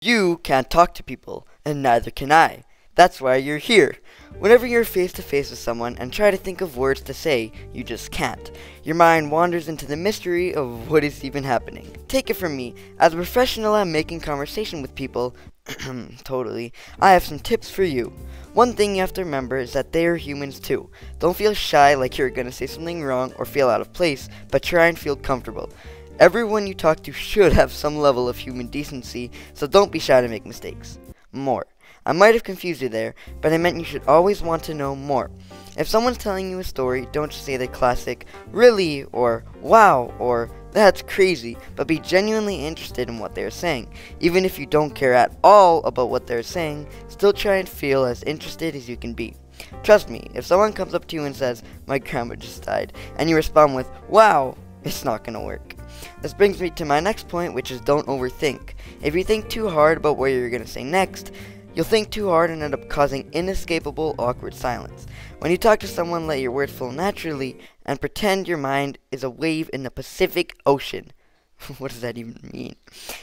You can't talk to people, and neither can I. That's why you're here. Whenever you're face to face with someone and try to think of words to say, you just can't. Your mind wanders into the mystery of what is even happening. Take it from me, as a professional at making conversation with people, totally, I have some tips for you. One thing you have to remember is that they are humans too. Don't feel shy like you're gonna say something wrong or feel out of place, but try and feel comfortable. Everyone you talk to should have some level of human decency, so don't be shy to make mistakes. More. I might have confused you there, but I meant you should always want to know more. If someone's telling you a story, don't just say the classic, really, or wow, or that's crazy, but be genuinely interested in what they're saying. Even if you don't care at all about what they're saying, still try and feel as interested as you can be. Trust me, if someone comes up to you and says, my grandma just died, and you respond with, wow, it's not gonna work. This brings me to my next point, which is don't overthink. If you think too hard about what you're gonna say next, You'll think too hard and end up causing inescapable awkward silence. When you talk to someone, let your words flow naturally and pretend your mind is a wave in the Pacific Ocean. what does that even mean?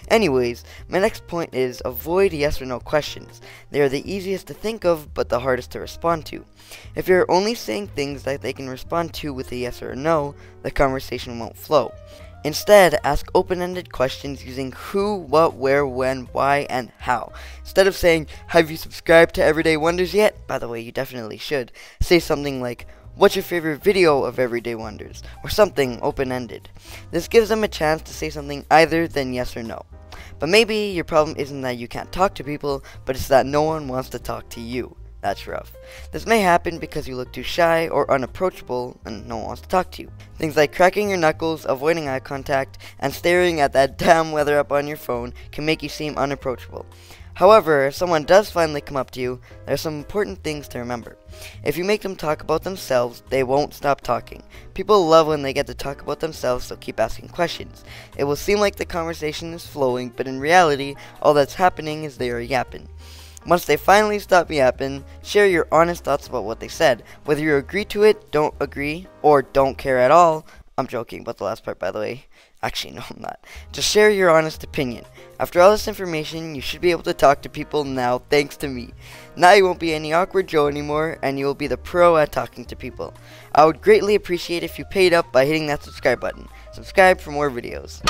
Anyways, my next point is avoid yes or no questions. They are the easiest to think of, but the hardest to respond to. If you're only saying things that they can respond to with a yes or a no, the conversation won't flow. Instead, ask open-ended questions using who, what, where, when, why, and how. Instead of saying, have you subscribed to Everyday Wonders yet? By the way, you definitely should. Say something like, what's your favorite video of Everyday Wonders? Or something open-ended. This gives them a chance to say something either than yes or no. But maybe your problem isn't that you can't talk to people, but it's that no one wants to talk to you. That's rough. This may happen because you look too shy or unapproachable and no one wants to talk to you. Things like cracking your knuckles, avoiding eye contact, and staring at that damn weather up on your phone can make you seem unapproachable. However, if someone does finally come up to you, there are some important things to remember. If you make them talk about themselves, they won't stop talking. People love when they get to talk about themselves, so keep asking questions. It will seem like the conversation is flowing, but in reality, all that's happening is they are yapping. Once they finally stop yapping, share your honest thoughts about what they said. Whether you agree to it, don't agree, or don't care at all. I'm joking about the last part, by the way. Actually, no, I'm not. Just share your honest opinion. After all this information, you should be able to talk to people now thanks to me. Now you won't be any awkward Joe anymore, and you will be the pro at talking to people. I would greatly appreciate if you paid up by hitting that subscribe button. Subscribe for more videos.